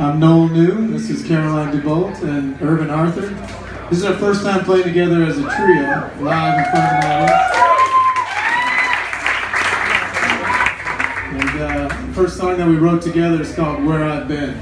I'm Noel Neu. This is Caroline DeBolt and Irvin Arthur. This is our first time playing together as a trio, live in front of an audience. And uh, the first song that we wrote together is called Where I've Been.